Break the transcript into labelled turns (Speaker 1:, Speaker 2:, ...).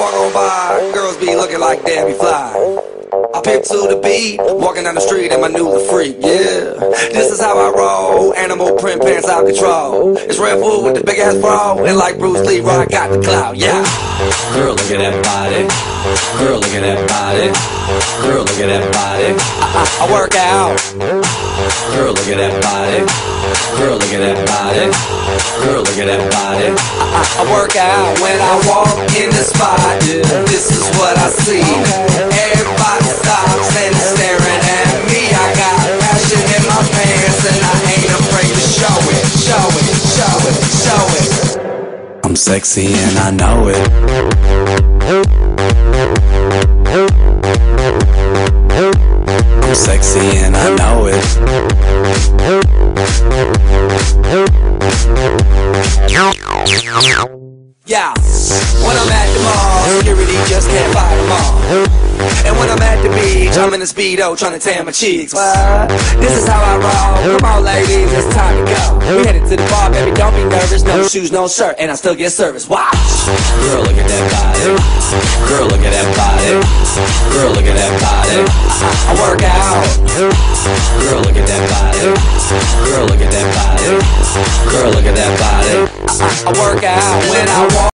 Speaker 1: Walk on by, girls be looking like Debbie Fly. I pimp to the beat, walking down the street in my new freak, yeah. This is how I roll, animal print out control. It's Red Bull with the big ass bra, and like Bruce Lee, I got the clout, yeah.
Speaker 2: Girl, look at that body. Girl, look at that body. Girl, look at that body.
Speaker 1: I, I work out,
Speaker 2: Girl, look at that body. Girl, look at that body. Girl, look at that body.
Speaker 1: I, I work out when I walk in the spot. This is what I see.
Speaker 2: Sexy and I know it. I'm sexy and I know it.
Speaker 1: Yeah, when I'm at the mall, security just can't fight them all. And when I'm at the beach, I'm in a speedo trying to tan my cheeks. This is how I roll. Come on, ladies, it's time to go. We headed to the bar, baby, don't be nervous. No shoes, no shirt, and I still get service. Watch.
Speaker 2: Girl, look at that body. Girl, look at that body. Girl, look at that body.
Speaker 1: I work out.
Speaker 2: Girl, look at that body. Girl, look at that body. Girl, look at that body.
Speaker 1: I work out when I walk.